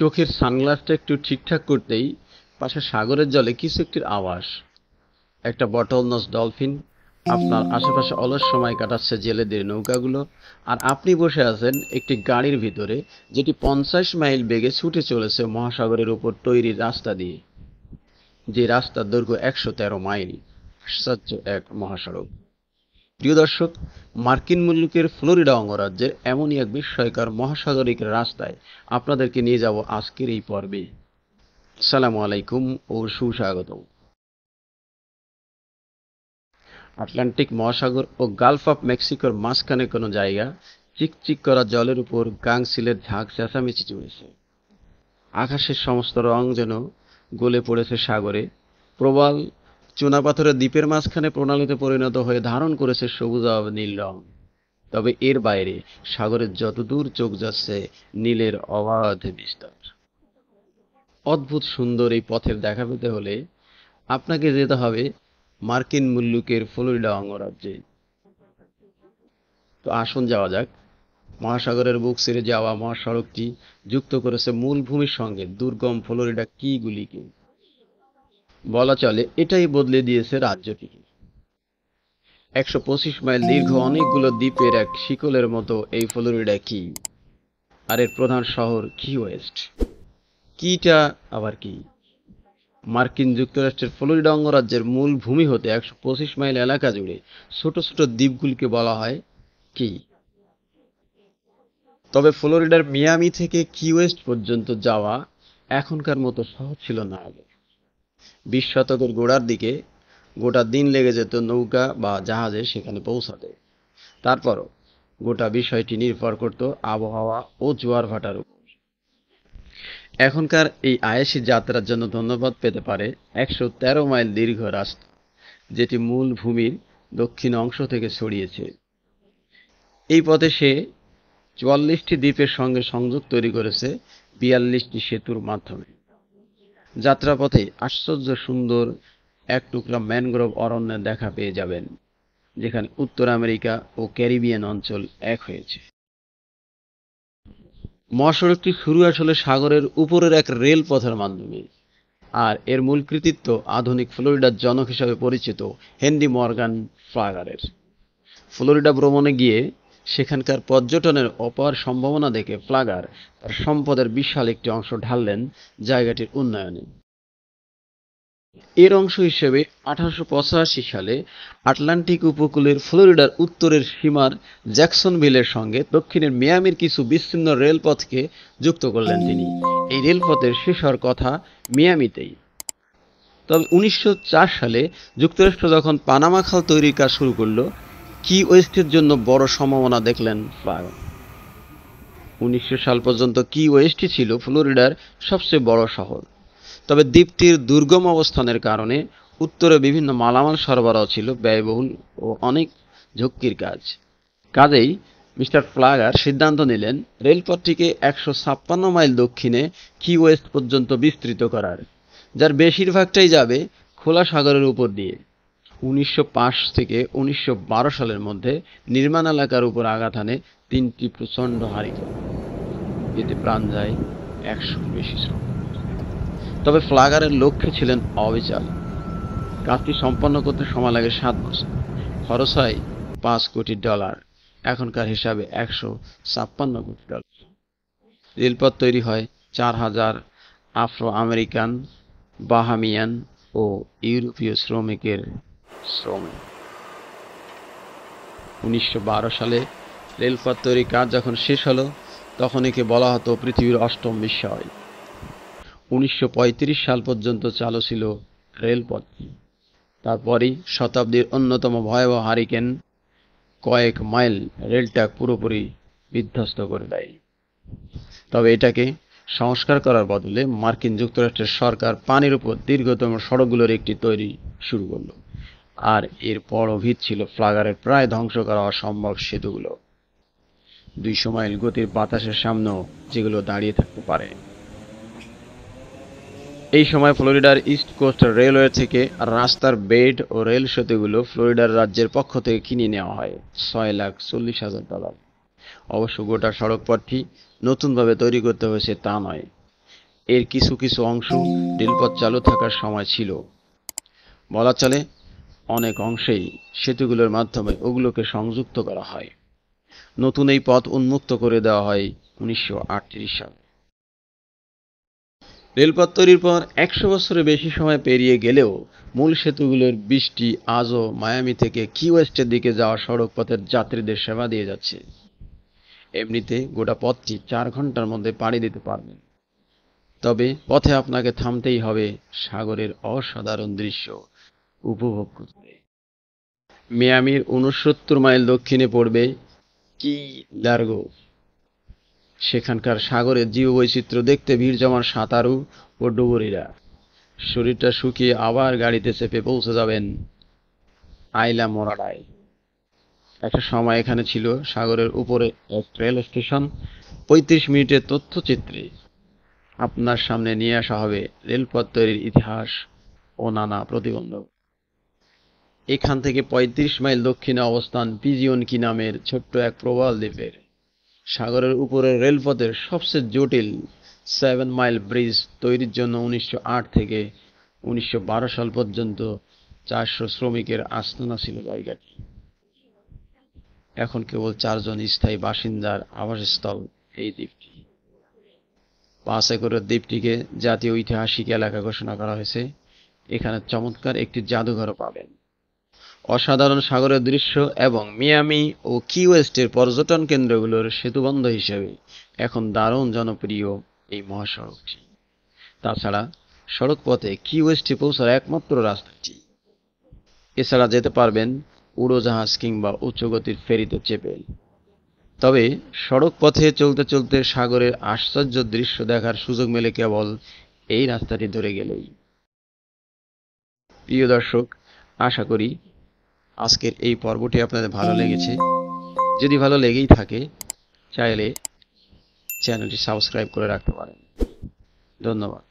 চোখের সানগ্লাসটা একটু ঠিকঠাক করতেই পাশে সাগরের জলে কিছু একটির আওয়াজ। একটা বটল নস ডলফিন আপনার আশেপাশে অলস সময় কাটাচ্ছে জেলেদের নৌকাগুলো। আর আপনি বসে আছেন একটি গাড়ির ভিতরে, যেটি পঞ্চাশ মাইল বেগে ছুটে চলেছে মহাসাগরের উপর তৈরি রাস্তা দিয়ে। যে রাস্তার দৈর্ঘ্য একশো তেরো মাইল। আশ্চর্য এক মহাসড়ক। প্রিয় দর্শক, মার্কিন মুলুকের ফ্লোরিডা অঙ্গরাজ্যের এমনই এক বিস্ময়কর মহাসাগরিক রাস্তায় আপনাদেরকে নিয়ে যাব আজকের এই পর্বে। আসসালামু আলাইকুম ও সুস্বাগতম। আটলান্টিক মহাসাগর ও গালফ অফ মেক্সিকোর মাঝখানে কোনো জায়গা চিকচিক করা জলের উপর গাংসিলের ঝাঁক চেঁচামেচি চলেছে। আকাশের সমস্ত রং যেন গলে পড়েছে সাগরে, প্রবাল চুনাপাথরের দ্বীপের মাঝখানে প্রণালীতে পরিণত হয়ে ধারণ করেছে সবুজ নীল রং। তবে এর বাইরে সাগরের যতদূর চোখ যাচ্ছে, নীলের অবাধ বিস্তার। অদ্ভুত সুন্দর এই পথের দেখা পেতে হলে আপনাকে যেতে হবে মার্কিন মুল্লুকের ফ্লোরিডা অঙ্গরাজ্যে। তো আসুন যাওয়া যাক। মহাসাগরের বুক ছেড়ে যাওয়া মহাসড়কটি যুক্ত করেছে মূলভূমির সঙ্গে। দুর্গম ফ্লোরিডা কিগুলিকে বলা চলে, এটাই বদলে দিয়েছে রাজ্যটিকে একশো পঁচিশ মাইল দীর্ঘ অনেকগুলো দ্বীপের এক শিকলের মতো এই ফ্লোরিডা কি? আর এর প্রধান শহর কি ওয়েস্ট? কিটা আবার কি? মার্কিন যুক্তরাষ্ট্রের ফ্লোরিডা অঙ্গরাজ্যের মূল ভূমি হতে একশো পঁচিশ মাইল এলাকা জুড়ে ছোট ছোট দ্বীপগুলিকে বলা হয় কি? তবে ফ্লোরিডার মিয়ামি থেকে কি ওয়েস্ট পর্যন্ত যাওয়া এখনকার মতো সহজ ছিল না আগে। বিশ শতকের গোড়ার দিকে গোটা দিন লেগে যেত নৌকা বা জাহাজে সেখানে পৌঁছাতে। তারপরও গোটা বিষয়টি নির্ভর করত আবহাওয়া ও জোয়ার ভাটার উপর। এখনকার এই আয়াসী যাত্রার জন্য ধন্যবাদ পেতে পারে একশো তেরো মাইল দীর্ঘ রাস্তা, যেটি মূল ভূমির দক্ষিণ অংশ থেকে ছড়িয়েছে। এই পথে সে চুয়াল্লিশটি দ্বীপের সঙ্গে সংযোগ তৈরি করেছে বিয়াল্লিশটি সেতুর মাধ্যমে। যাত্রাপথে আশ্চর্য সুন্দর এক টুকরা ম্যানগ্রোভ অরণ্যের দেখা পেয়ে যাবেন, যেখানে উত্তর আমেরিকা ও ক্যারিবিয়ান অঞ্চল এক হয়েছে। মহাসড়কটি শুরু আসলে সাগরের উপরের এক রেল পথের মাধ্যমে, আর এর মূল কৃতিত্ব আধুনিক ফ্লোরিডার জনক হিসাবে পরিচিত হেনরি মর্গান ফ্লাগারের। ফ্লোরিডা ভ্রমণে গিয়ে সেখানকার পর্যটনের অপার সম্ভাবনা দেখে ফ্লাগার তার সম্পদের বিশাল একটি অংশ ঢাললেন জায়গাটির উন্নয়নে। এর অংশ হিসেবে আঠারোশো সালে আটলান্টিক উপকূলের ফ্লোরিডার উত্তরের সীমার জ্যাকসন জ্যাকসনভিলের সঙ্গে দক্ষিণের মিয়ামির কিছু বিচ্ছিন্ন রেলপথকে যুক্ত করলেন তিনি। এই রেলপথের শেষ হওয়ার কথা মিয়ামিতেই। তবে উনিশশো চার সালে যুক্তরাষ্ট্র যখন পানামা খাল তৈরির কাজ শুরু করল কি ওয়েস্টের জন্য বড় সম্ভাবনা দেখলেন উনিশশো সাল পর্যন্ত কি ওয়েস্টই ছিল ফ্লোরিডার সবচেয়ে বড় শহর। তবে দ্বীপটির দুর্গম অবস্থানের কারণে উত্তরে বিভিন্ন মালামাল সরবরাহ ছিল ব্যয়বহুল ও অনেক ঝক্কির কাজ। কাজেই মিস্টার ফ্লাগার সিদ্ধান্ত নিলেন রেলপথটিকে একশো ছাপ্পান্ন মাইল দক্ষিণে কি ওয়েস্ট পর্যন্ত বিস্তৃত করার, যার বেশিরভাগটাই যাবে খোলা সাগরের উপর দিয়ে। উনিশশো পাঁচ থেকে উনিশশো বারো সালের মধ্যে নির্মাণ এলাকার উপর আঘাত হানে তিনটি প্রচণ্ড হারিকেন এতে প্রাণ যায় একশো বেশি শ্রম তবে ফ্লাগারের লক্ষ্যে ছিলেন অবিচাল কাজটি সম্পন্ন করতে সময় লাগে সাত বছর। খরচ হয় পাঁচ কোটি ডলার। এখনকার হিসাবে একশো ছাপ্পান্ন কোটি ডলার। রেলপথ তৈরি হয় চার হাজার আফ্রো আমেরিকান বাহামিয়ান ও ইউরোপীয় শ্রমিকের শ্রমে। উনিশশো সালে রেলপথ তৈরির কাজ যখন শেষ হলো, তখন একে বলা হতো পৃথিবীর অষ্টম বিস্ময়। উনিশশো পঁয়ত্রিশ সাল পর্যন্ত চালু ছিল রেলপথ। তারপরই শতাব্দীর অন্যতম ভয়াবহ হারিকেন কয়েক মাইল রেলটা পুরোপুরি বিধ্বস্ত করে দেয়। তবে এটাকে সংস্কার করার বদলে মার্কিন যুক্তরাষ্ট্রের সরকার পানির উপর দীর্ঘতম সড়কগুলোর একটি তৈরি শুরু করল। আর এর বড় ভিত ছিল ফ্লাগারের প্রায় ধ্বংস করা অসম্ভব সেতুগুলো। দুইশো মাইল গতির বাতাসের সামনেও যেগুলো দাঁড়িয়ে থাকতে পারে। এই সময় ফ্লোরিডার ইস্ট কোস্ট রেলওয়ে থেকে রাস্তার বেড ও রেল সেতুগুলো ফ্লোরিডার রাজ্যের পক্ষ থেকে কিনে নেওয়া হয়। ছয় লাখ চল্লিশ হাজার ডলার। অবশ্য গোটা সড়ক পথটি নতুনভাবে তৈরি করতে হয়েছে তা নয়। এর কিছু কিছু অংশ রেলপথ চালু থাকার সময় ছিল। বলা চলে অনেক অংশেই সেতুগুলোর মাধ্যমে ওগুলোকে সংযুক্ত করা হয়। নতুন এই পথ উন্মুক্ত করে দেওয়া হয় উনিশশো সালে। রেলপথ তৈরির পর একশো বছরের বেশি সময় পেরিয়ে গেলেও মূল সেতুগুলোর বৃষ্টি আজও মায়ামি থেকে কি ওয়েস্টের দিকে যাওয়া সড়ক পথের যাত্রীদের সেবা দিয়ে যাচ্ছে। এমনিতে গোটা পথটি চার ঘণ্টার মধ্যে পাড়ি দিতে পারবেন তবে পথে আপনাকে থামতেই হবে সাগরের অসাধারণ দৃশ্য। উপভোগ করতে মিয়ামির উনসত্তর মাইল দক্ষিণে পড়বে কি লার্গো সেখানকার সাগরের জীববৈচিত্র্য দেখতে ভিড় জমান সাঁতারু ও ডুবুরিরা। শরীরটা শুকিয়ে আবার গাড়িতে চেপে পৌঁছে যাবেন আইলা মোরাডায় একটা সময় এখানে ছিল সাগরের উপরে এক রেল স্টেশন, পঁয়ত্রিশ মিনিটের তথ্যচিত্রে। আপনার সামনে নিয়ে আসা হবে রেলপথ তৈরির ইতিহাস ও নানা প্রতিবন্ধক। এখান থেকে ৩৫ মাইল দক্ষিণে অবস্থান পিজিয়ন কি নামের ছোট্ট এক প্রবাল দ্বীপের। সাগরের উপরের রেলপথের সবচেয়ে জটিল সেভেন মাইল ব্রিজ তৈরির জন্য উনিশশো আট থেকে উনিশশো বারো সাল পর্যন্ত চারশো শ্রমিকের আস্তানা ছিল জায়গাটি। এখন কেবল চারজন স্থায়ী বাসিন্দার আবাসস্থল এই দ্বীপটি। পাঁচ একরের দ্বীপটিকে জাতীয় ঐতিহাসিক এলাকা ঘোষণা করা হয়েছে। এখানে চমৎকার একটি জাদুঘরও পাবেন। অসাধারণ সাগরের দৃশ্য এবং মিয়ামি ও কি ওয়েস্টের পর্যটন কেন্দ্রগুলোর সেতুবন্ধ হিসেবে এখন দারুণ জনপ্রিয় এই মহাসড়কটি। তাছাড়া সড়ক পথে কি ওয়েস্টে পৌঁছার একমাত্র রাস্তাটি। এছাড়া যেতে পারবেন উড়োজাহাজ কিংবা উচ্চগতির ফেরিতে চেপে। তবে সড়ক পথে চলতে চলতে সাগরের আশ্চর্য দৃশ্য দেখার সুযোগ মেলে কেবল এই রাস্তাটি ধরে গেলেই। প্রিয় দর্শক আশা করি আজকের এই পর্বটি আপনাদের ভালো লেগেছে। যদি ভালো লেগেই থাকে, চাইলে চ্যানেলটি সাবস্ক্রাইব করে রাখতে পারেন। ধন্যবাদ।